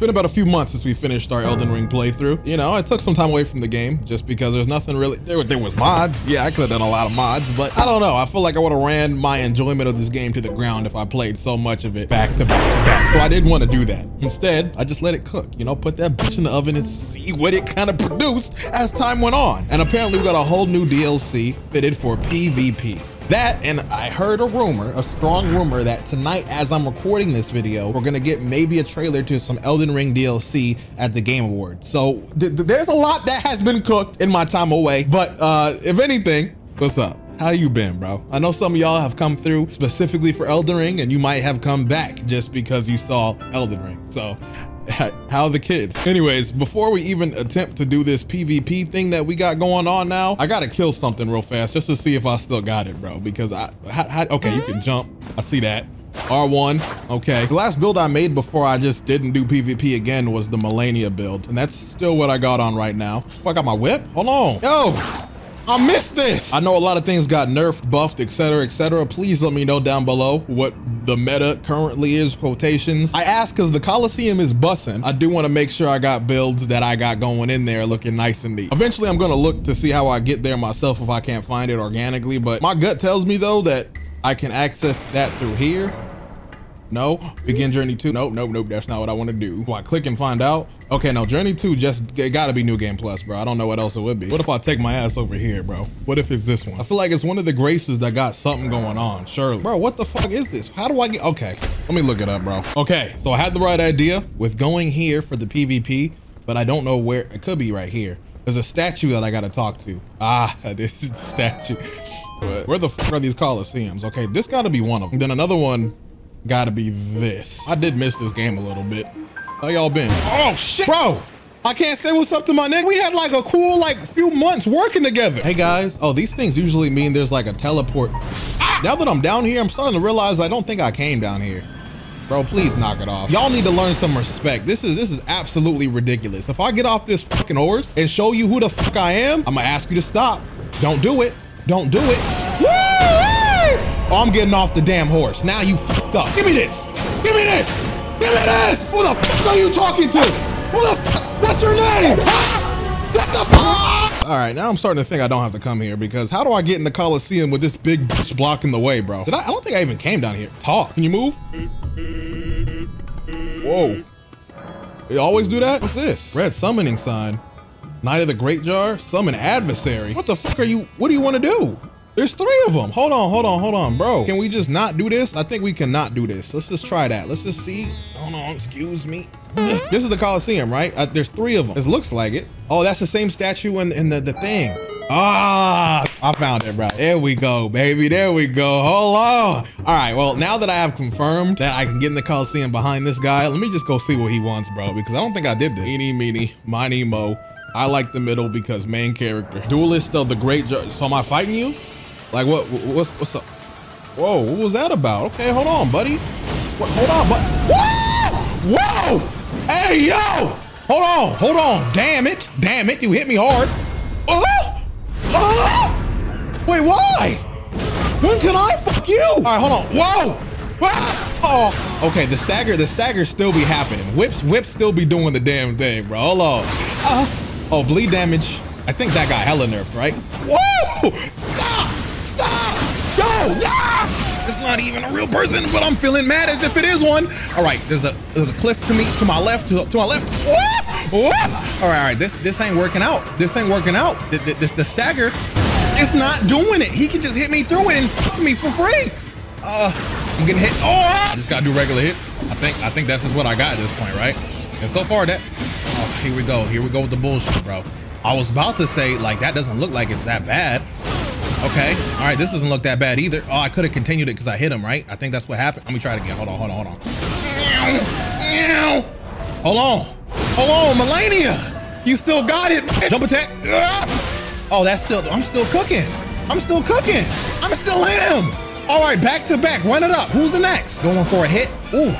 been about a few months since we finished our Elden Ring playthrough. You know, I took some time away from the game just because there's nothing really, there, there was mods. Yeah, I could have done a lot of mods, but I don't know. I feel like I would have ran my enjoyment of this game to the ground if I played so much of it back to back to back. So I didn't want to do that. Instead, I just let it cook, you know, put that bitch in the oven and see what it kind of produced as time went on. And apparently we got a whole new DLC fitted for PvP. That, and I heard a rumor, a strong rumor that tonight, as I'm recording this video, we're gonna get maybe a trailer to some Elden Ring DLC at the Game Awards. So th th there's a lot that has been cooked in my time away, but uh, if anything, what's up? How you been, bro? I know some of y'all have come through specifically for Elden Ring, and you might have come back just because you saw Elden Ring. So how the kids anyways before we even attempt to do this pvp thing that we got going on now i gotta kill something real fast just to see if i still got it bro because i okay you can jump i see that R1, okay. The last build I made before I just didn't do PvP again was the Malenia build. And that's still what I got on right now. Oh, I got my whip? Hold on. Yo, I missed this. I know a lot of things got nerfed, buffed, etc., etc. Please let me know down below what the meta currently is, quotations. I ask because the Coliseum is bussing. I do want to make sure I got builds that I got going in there looking nice and neat. Eventually, I'm going to look to see how I get there myself if I can't find it organically. But my gut tells me, though, that I can access that through here. No. Begin journey two. Nope, nope, nope. That's not what I want to do. Why click and find out? Okay, now journey two just gotta be new game plus, bro. I don't know what else it would be. What if I take my ass over here, bro? What if it's this one? I feel like it's one of the graces that got something going on. Surely. Bro, what the fuck is this? How do I get okay? Let me look it up, bro. Okay, so I had the right idea with going here for the PvP, but I don't know where it could be right here. There's a statue that I gotta talk to. Ah, this is statue. But where the fuck are these Colosseums? Okay, this gotta be one of them. Then another one gotta be this. I did miss this game a little bit. How y'all been? Oh shit, bro. I can't say what's up to my nigga. We had like a cool like few months working together. Hey guys. Oh, these things usually mean there's like a teleport. Ah! Now that I'm down here, I'm starting to realize I don't think I came down here. Bro, please knock it off. Y'all need to learn some respect. This is this is absolutely ridiculous. If I get off this fucking horse and show you who the fuck I am, I'm gonna ask you to stop. Don't do it. Don't do it. Oh, I'm getting off the damn horse. Now you fucked up. Give me this. Give me this. Give me this. Who the fuck are you talking to? Who the fuck? What's your name? What the fuck? All right, now I'm starting to think I don't have to come here because how do I get in the Coliseum with this big bitch blocking the way, bro? Did I, I don't think I even came down here. Talk. Can you move? Whoa. You always do that? What's this? Red summoning sign. Knight of the Great Jar? Summon adversary. What the fuck are you, what do you want to do? There's three of them. Hold on, hold on, hold on, bro. Can we just not do this? I think we cannot do this. Let's just try that. Let's just see. Hold on, excuse me. this is the Coliseum, right? Uh, there's three of them. It looks like it. Oh, that's the same statue in, in the, the thing. Ah, I found it, bro. There we go, baby. There we go. Hold on. All right, well, now that I have confirmed that I can get in the Coliseum behind this guy, let me just go see what he wants, bro, because I don't think I did this. Eeny, meeny, miny, mo. I like the middle because main character. Duelist of the Great... So am I fighting you? Like what? What's what's up? Whoa! What was that about? Okay, hold on, buddy. What, hold on, but whoa! Whoa! Hey yo! Hold on, hold on. Damn it! Damn it! You hit me hard. Oh! Oh! Wait, why? When can I fuck you? All right, hold on. Whoa! Ah! Oh, okay. The stagger, the stagger still be happening. Whips, whips still be doing the damn thing, bro. Hold on. Uh, oh, bleed damage. I think that got hella nerfed, right? Whoa! Stop! Stop! Yes! It's not even a real person, but I'm feeling mad as if it is one. All right, there's a there's a cliff to me to my left to, to my left. Whoop! Whoop! All right, all right. This this ain't working out. This ain't working out. The, the, the, the stagger is not doing it. He can just hit me through it and fuck me for free. Uh, I'm getting hit. Oh, I just gotta do regular hits. I think I think that's just what I got at this point, right? And so far that. Oh, here we go. Here we go with the bullshit, bro. I was about to say like that doesn't look like it's that bad. Okay. All right. This doesn't look that bad either. Oh, I could have continued it because I hit him, right? I think that's what happened. Let me try it again. Hold on. Hold on. Hold on. Hold on. Hold on. Malenia. You still got it. Jump attack. Ah. Oh, that's still, I'm still cooking. I'm still cooking. I'm still him. All right. Back to back. Run it up. Who's the next? Going for a hit. Ooh.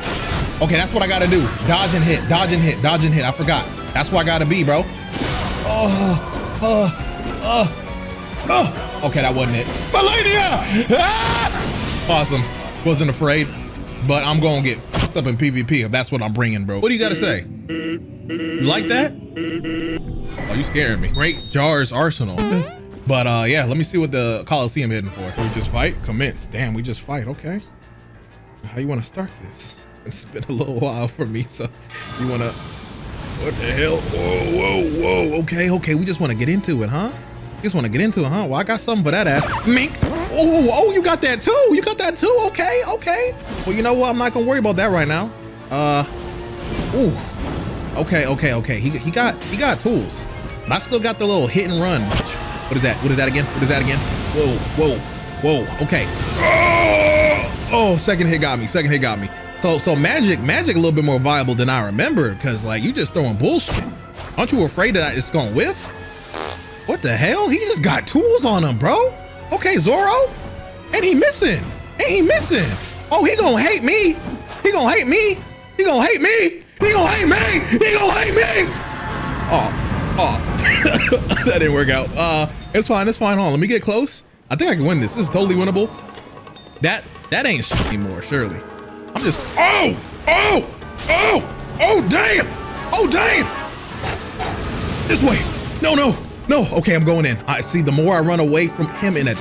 Okay. That's what I got to do. Dodge and hit. Dodge and hit. Dodge and hit. I forgot. That's what I got to be, bro. Oh. Oh. Oh. Oh, okay, that wasn't it. Malenia! Ah! Awesome. Wasn't afraid, but I'm gonna get fucked up in PvP if that's what I'm bringing, bro. What do you gotta say? You like that? Oh, you scaring me. Great Jars Arsenal. But uh, yeah, let me see what the Coliseum hitting for. We just fight? Commence. Damn, we just fight. Okay. How you want to start this? It's been a little while for me, so you want to... What the hell? Whoa, whoa, whoa. Okay, okay. We just want to get into it, huh? You just want to get into it, huh? Well, I got something for that ass. Mink. Oh, oh, you got that too. You got that too. Okay, okay. Well, you know what? I'm not going to worry about that right now. Uh, ooh. Okay, okay, okay. He, he got he got tools. But I still got the little hit and run. What is that? What is that again? What is that again? Whoa, whoa, whoa. Okay. Oh, oh, second hit got me. Second hit got me. So so magic, magic a little bit more viable than I remember because like you just throwing bullshit. Aren't you afraid that it's gonna whiff? What the hell? He just got tools on him, bro. Okay, Zoro. And he missing. And he missing. Oh, he gonna hate me. He gonna hate me. He gonna hate me. He gonna hate me. He gonna hate me. Oh, oh, that didn't work out. Uh, it's fine. It's fine. Hold on. Let me get close. I think I can win this. This is totally winnable. That that ain't anymore. Surely. I'm just. Oh, oh, oh, oh, damn. Oh, damn. This way. No, no, no. Okay, I'm going in. I see. The more I run away from him in it.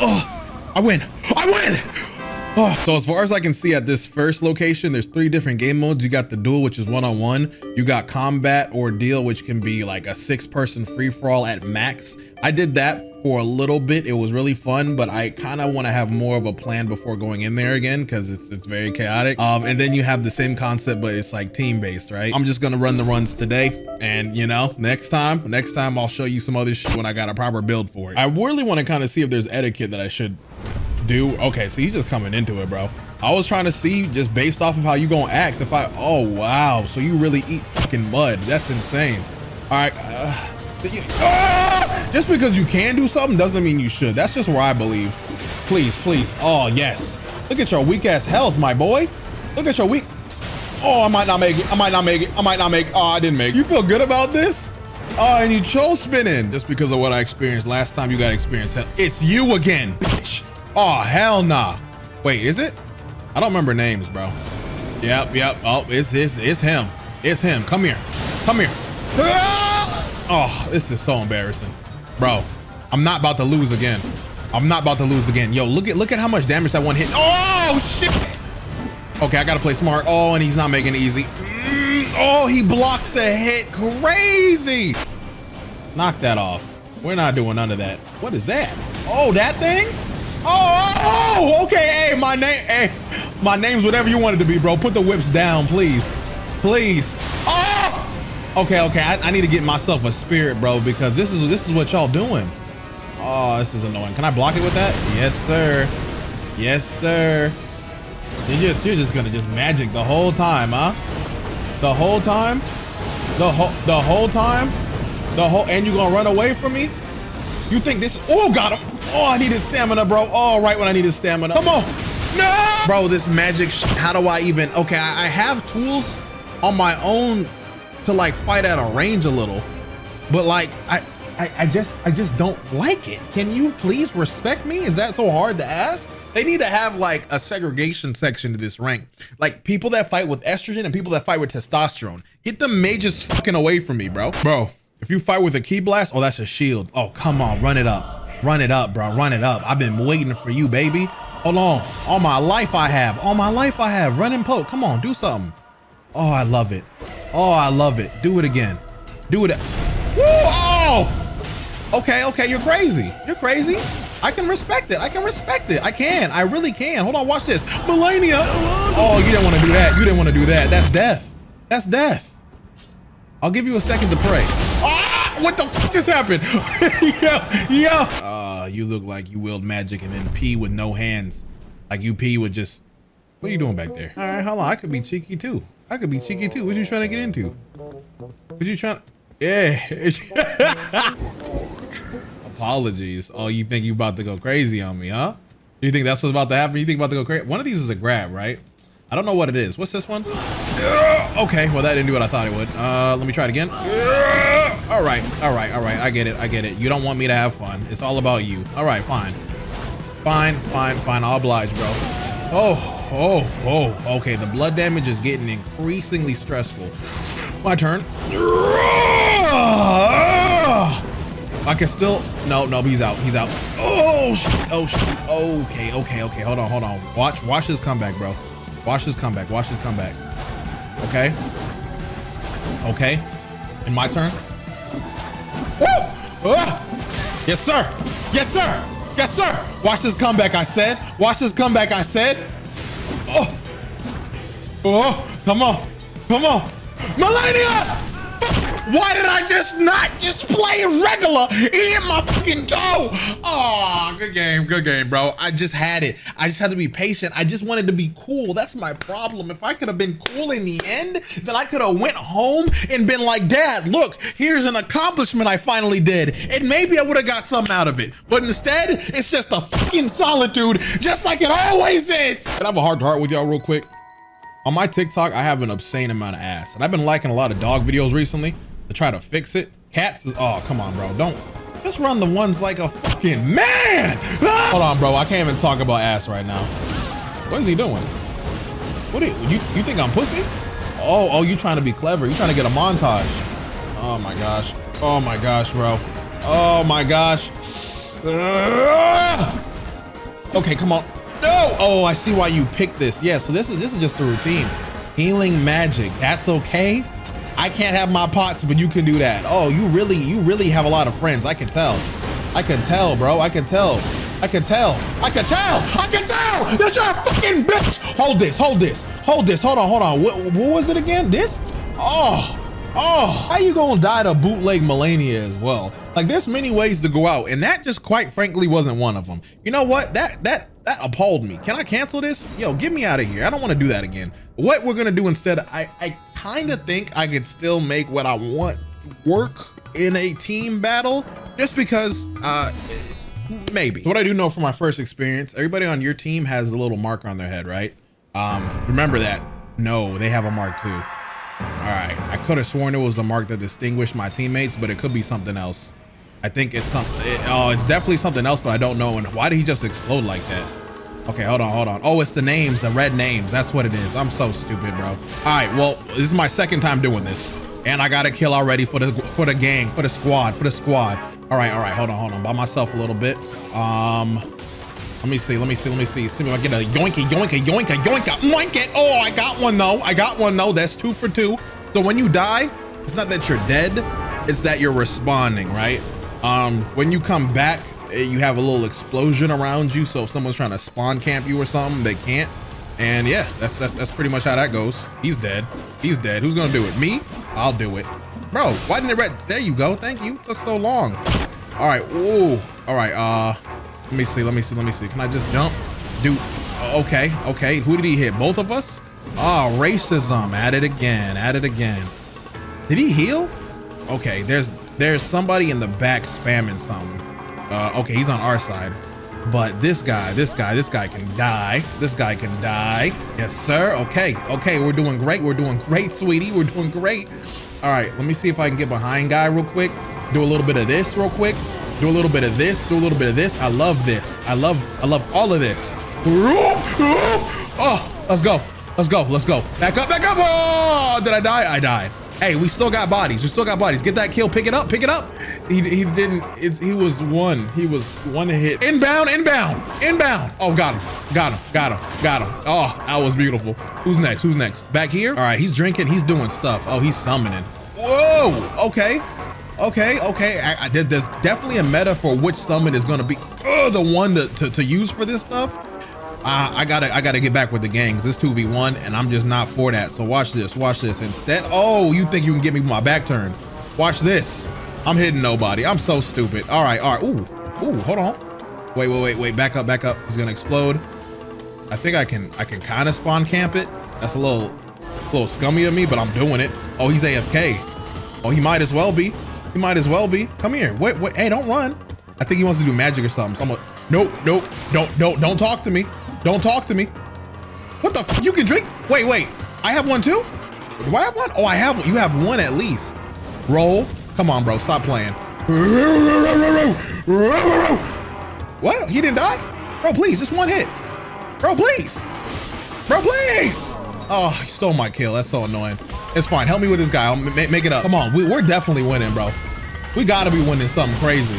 Oh, I win. I win. Oh, so as far as I can see at this first location, there's three different game modes. You got the duel, which is one-on-one. -on -one. You got combat ordeal, which can be like a six person free for all at max. I did that for a little bit. It was really fun, but I kind of want to have more of a plan before going in there again because it's it's very chaotic. Um, and then you have the same concept, but it's like team based, right? I'm just gonna run the runs today, and you know, next time, next time I'll show you some other shit when I got a proper build for it. I really want to kind of see if there's etiquette that I should do. Okay, so he's just coming into it, bro. I was trying to see just based off of how you gonna act. If I, oh wow, so you really eat fucking mud? That's insane. All right. Uh, ah! Just because you can do something doesn't mean you should. That's just where I believe. Please, please. Oh yes. Look at your weak ass health, my boy. Look at your weak. Oh, I might not make it. I might not make it. I might not make it. Oh, I didn't make it. You feel good about this? Oh, and you chose spinning just because of what I experienced last time you got experience. It's you again, bitch. Oh, hell nah. Wait, is it? I don't remember names, bro. Yep, yep. Oh, it's, it's, it's him. It's him. Come here. Come here. Oh, this is so embarrassing. Bro, I'm not about to lose again. I'm not about to lose again. Yo, look at look at how much damage that one hit. Oh, shit. Okay, I got to play smart. Oh, and he's not making it easy. Mm, oh, he blocked the hit. Crazy. Knock that off. We're not doing none of that. What is that? Oh, that thing? Oh, oh, okay. Hey, my name, hey, my name's whatever you want it to be, bro. Put the whips down, please. Please. Oh! Okay, okay. I, I need to get myself a spirit, bro, because this is this is what y'all doing. Oh, this is annoying. Can I block it with that? Yes, sir. Yes, sir. You're just you're just gonna just magic the whole time, huh? The whole time? The whole the whole time? The whole and you gonna run away from me? You think this? Oh, got him. Oh, I needed stamina, bro. Oh, right when I needed stamina. Come on. No! Bro, this magic, how do I even, okay, I, I have tools on my own to like fight at a range a little, but like, I, I, I just, I just don't like it. Can you please respect me? Is that so hard to ask? They need to have like a segregation section to this rank. Like people that fight with estrogen and people that fight with testosterone. Get the mages fucking away from me, bro. Bro, if you fight with a key blast, oh, that's a shield. Oh, come on, run it up. Run it up, bro. Run it up. I've been waiting for you, baby. Hold on. All my life I have. All my life I have. Run and poke. Come on, do something. Oh, I love it. Oh, I love it. Do it again. Do it. Woo! Oh! Okay, okay, you're crazy. You're crazy. I can respect it. I can respect it. I can. I really can. Hold on, watch this. Malenia. Oh, you didn't want to do that. You didn't want to do that. That's death. That's death. I'll give you a second to pray. What the fuck just happened? yeah, yeah you look like you wield magic and then pee with no hands. Like you pee with just, what are you doing back there? All right, hold on. I could be cheeky too. I could be cheeky too. What you trying to get into? What you trying To... yeah. Apologies. Oh, you think you about to go crazy on me, huh? You think that's what's about to happen? You think about to go crazy? One of these is a grab, right? I don't know what it is. What's this one? Okay, well that didn't do what I thought it would. Uh, let me try it again. All right, all right, all right. I get it, I get it. You don't want me to have fun. It's all about you. All right, fine. Fine, fine, fine. I'll oblige, bro. Oh, oh, oh. Okay, the blood damage is getting increasingly stressful. My turn. I can still, no, no, he's out. He's out. Oh, oh, okay, okay, okay. Hold on, hold on. Watch, watch his comeback, bro. Watch his comeback. Watch his comeback. Okay. Okay. In my turn. Woo! Yes, sir. Yes, sir. Yes, sir. Watch this comeback, I said. Watch this comeback, I said. Oh. Oh, come on. Come on. Malenia! Why did I just not just play regular? He hit my fucking toe. Oh, good game, good game, bro. I just had it. I just had to be patient. I just wanted to be cool. That's my problem. If I could have been cool in the end, then I could have went home and been like, Dad, look, here's an accomplishment I finally did. And maybe I would have got something out of it. But instead, it's just a fucking solitude, just like it always is. Can I have a heart to heart with y'all real quick? On my TikTok, I have an obscene amount of ass. And I've been liking a lot of dog videos recently to try to fix it. Cats is, oh, come on, bro. Don't, just run the ones like a fucking man. Ah! Hold on, bro. I can't even talk about ass right now. What is he doing? What you, you, you think I'm pussy? Oh, oh, you trying to be clever. You trying to get a montage. Oh my gosh. Oh my gosh, bro. Oh my gosh. Ah! Okay, come on. No! Oh, I see why you picked this. Yeah, so this is this is just a routine. Healing magic. That's okay. I can't have my pots, but you can do that. Oh, you really, you really have a lot of friends. I can tell. I can tell, bro. I can tell. I can tell. I can tell. I can tell. That you're a fucking bitch. Hold this. Hold this. Hold this. Hold on. Hold on. What, what was it again? This? Oh. Oh, how you gonna die to bootleg Malenia as well? Like there's many ways to go out and that just quite frankly wasn't one of them. You know what? That that that appalled me. Can I cancel this? Yo, get me out of here. I don't want to do that again. What we're gonna do instead, I, I kind of think I could still make what I want work in a team battle just because uh maybe. What I do know from my first experience, everybody on your team has a little mark on their head, right? Um, remember that. No, they have a mark too. All right, I could have sworn it was the mark that distinguished my teammates, but it could be something else. I think it's something, it, oh, it's definitely something else, but I don't know. And why did he just explode like that? Okay, hold on, hold on. Oh, it's the names, the red names. That's what it is. I'm so stupid, bro. All right, well, this is my second time doing this. And I got a kill already for the for the gang, for the squad, for the squad. All right, all right, hold on, hold on. By myself a little bit. Um, let me see, let me see, let me see. See if I get a yoinky, yoinka, yoinka, yoinka, yoink it. Oh, I got one though. I got one though. That's two for two. So when you die, it's not that you're dead, it's that you're responding, right? Um, when you come back, eh, you have a little explosion around you. So if someone's trying to spawn camp you or something, they can't. And yeah, that's, that's, that's pretty much how that goes. He's dead. He's dead. Who's gonna do it? Me? I'll do it. Bro, why didn't it red? There you go. Thank you. Took so long. All right. Ooh. All right. Uh, let me see. Let me see. Let me see. Can I just jump? Dude. Okay. Okay. Who did he hit? Both of us? Oh, racism. At it again. At it again. Did he heal? Okay. There's there's somebody in the back spamming something. Uh, okay. He's on our side. But this guy, this guy, this guy can die. This guy can die. Yes, sir. Okay. Okay. We're doing great. We're doing great, sweetie. We're doing great. All right. Let me see if I can get behind guy real quick. Do a little bit of this real quick do a little bit of this, do a little bit of this. I love this. I love, I love all of this. Oh, let's go. Let's go. Let's go. Back up, back up. Oh, did I die? I died. Hey, we still got bodies. We still got bodies. Get that kill. Pick it up. Pick it up. He, he didn't. It's, he was one. He was one hit. Inbound. Inbound. Inbound. Oh, got him. Got him. Got him. Got him. Oh, that was beautiful. Who's next? Who's next? Back here. All right. He's drinking. He's doing stuff. Oh, he's summoning. Whoa. Okay. Okay, okay. I, I, there's definitely a meta for which summon is gonna be uh, the one to, to, to, use for this stuff. Uh, I gotta I gotta get back with the gangs. This 2v1 and I'm just not for that. So watch this, watch this. Instead, oh, you think you can get me my back turn. Watch this. I'm hitting nobody. I'm so stupid. All right, all right. Ooh, ooh, hold on. Wait, wait, wait, wait. Back up, back up. He's gonna explode. I think I can I can kind of spawn camp it. That's a little little scummy of me, but I'm doing it. Oh, he's AFK. Oh, he might as well be. He might as well be. Come here. Wait, wait. Hey, don't run. I think he wants to do magic or something. Someone. Nope, nope. Don't, don't, don't talk to me. Don't talk to me. What the? you can drink? Wait, wait. I have one too. Do I have one? Oh, I have one. You have one at least. Roll. Come on, bro. Stop playing. What? He didn't die? Bro, please. Just one hit. Bro, please. Bro, please. Oh, he stole my kill. That's so annoying. It's fine. Help me with this guy. I'll make it up. Come on. We, we're definitely winning, bro. We gotta be winning something crazy.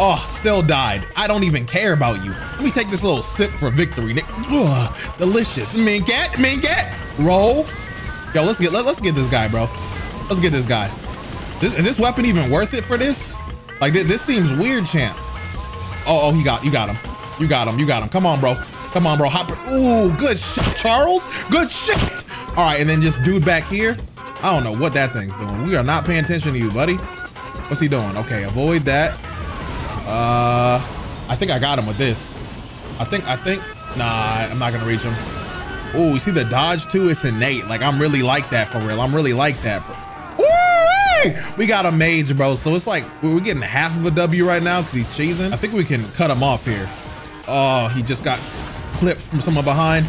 Oh, still died. I don't even care about you. Let me take this little sip for victory. Ugh, delicious. Min cat, min cat. Roll. Yo, let's get let, us get this guy, bro. Let's get this guy. This, is this weapon even worth it for this? Like this, this seems weird, champ. Oh, oh, he got you got him. You got him. You got him. Come on, bro. Come on, bro. Hop. Ooh, good shit, Charles. Good shit. All right, and then just dude back here. I don't know what that thing's doing. We are not paying attention to you, buddy. What's he doing? Okay, avoid that. Uh, I think I got him with this. I think, I think, nah, I'm not gonna reach him. Oh, you see the dodge too? It's innate. Like I'm really like that for real. I'm really like that for. We got a mage, bro. So it's like we're getting half of a W right now because he's cheesing. I think we can cut him off here. Oh, he just got clipped from someone behind.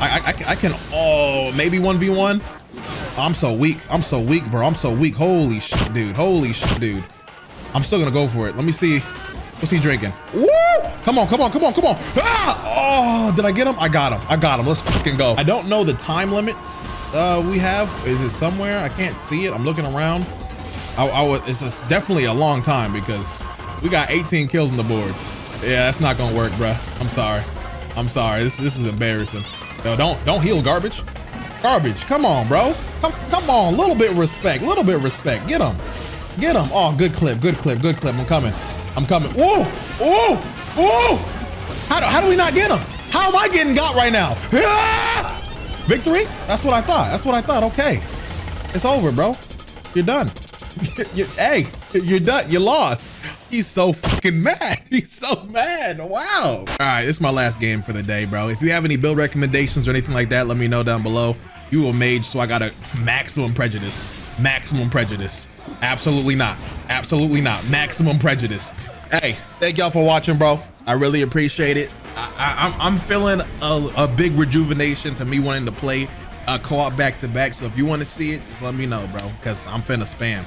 I, I, I can, oh, maybe 1v1. I'm so weak. I'm so weak, bro. I'm so weak. Holy shit, dude. Holy shit, dude. I'm still gonna go for it. Let me see. What's he drinking? Woo! Come on, come on, come on, come on. Ah! Oh, did I get him? I got him. I got him. Let's fucking go. I don't know the time limits uh, we have. Is it somewhere? I can't see it. I'm looking around. I, I it's definitely a long time because we got 18 kills on the board. Yeah, that's not gonna work, bro. I'm sorry. I'm sorry. This this is embarrassing. Yo, don't don't heal garbage. Garbage. Come on, bro. Come come on. A little bit respect. A little bit respect. Get him. Get him. Oh, good clip. Good clip. Good clip. I'm coming. I'm coming. Ooh, ooh, ooh. How do, how do we not get him? How am I getting got right now? Ah! Victory? That's what I thought. That's what I thought. Okay. It's over, bro. You're done. you, hey, you're done. You lost. He's so fucking mad. He's so mad. Wow. All right, this is my last game for the day, bro. If you have any build recommendations or anything like that, let me know down below. You a mage, so I got a maximum prejudice. Maximum prejudice. Absolutely not. Absolutely not. Maximum prejudice. Hey, thank y'all for watching, bro. I really appreciate it. I, am feeling a, a, big rejuvenation to me wanting to play a co-op back to back. So if you want to see it, just let me know, bro, because I'm finna spam.